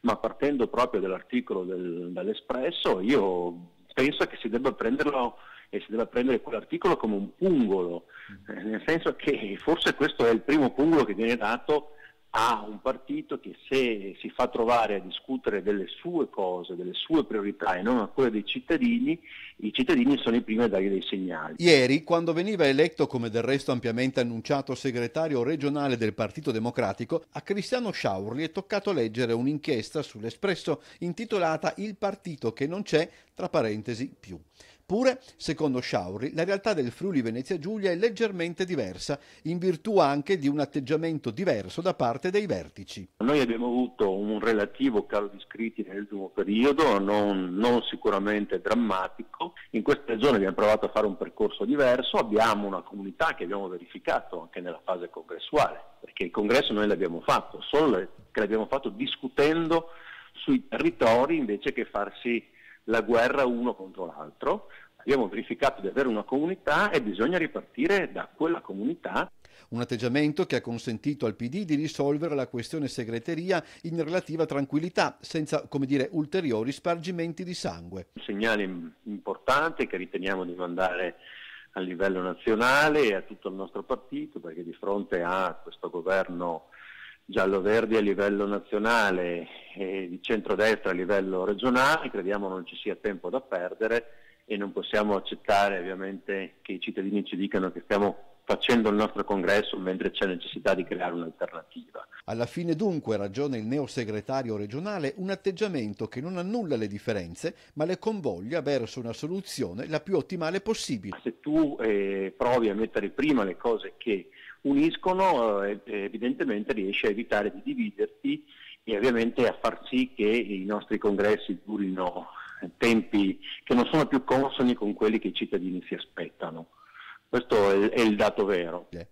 ma partendo proprio dall'articolo del, dall'Espresso, io penso che si debba prenderlo e si deve prendere quell'articolo come un pungolo, eh, nel senso che forse questo è il primo pungolo che viene dato a un partito che se si fa trovare a discutere delle sue cose, delle sue priorità e non a quelle dei cittadini, i cittadini sono i primi a dargli dei segnali. Ieri, quando veniva eletto, come del resto ampiamente annunciato, segretario regionale del Partito Democratico, a Cristiano Sciaurli è toccato leggere un'inchiesta sull'Espresso intitolata Il partito che non c'è, tra parentesi, più. Eppure, secondo Sciauri, la realtà del Friuli Venezia Giulia è leggermente diversa, in virtù anche di un atteggiamento diverso da parte dei vertici. Noi abbiamo avuto un relativo calo di iscritti nell'ultimo periodo, non, non sicuramente drammatico. In queste zone abbiamo provato a fare un percorso diverso, abbiamo una comunità che abbiamo verificato anche nella fase congressuale, perché il congresso noi l'abbiamo fatto, solo che l'abbiamo fatto discutendo sui territori invece che farsi la guerra uno contro l'altro, abbiamo verificato di avere una comunità e bisogna ripartire da quella comunità. Un atteggiamento che ha consentito al PD di risolvere la questione segreteria in relativa tranquillità, senza, come dire, ulteriori spargimenti di sangue. Un segnale importante che riteniamo di mandare a livello nazionale e a tutto il nostro partito, perché di fronte a questo governo giallo-verdi a livello nazionale e di centrodestra a livello regionale, crediamo non ci sia tempo da perdere e non possiamo accettare ovviamente che i cittadini ci dicano che stiamo facendo il nostro congresso mentre c'è necessità di creare un'alternativa. Alla fine dunque ragiona il neosegretario regionale un atteggiamento che non annulla le differenze ma le convoglia verso una soluzione la più ottimale possibile. Se tu eh, provi a mettere prima le cose che uniscono, eh, evidentemente riesci a evitare di dividerti e ovviamente a far sì che i nostri congressi durino tempi che non sono più consoni con quelli che i cittadini si aspettano. Questo è, è il dato vero. Yeah.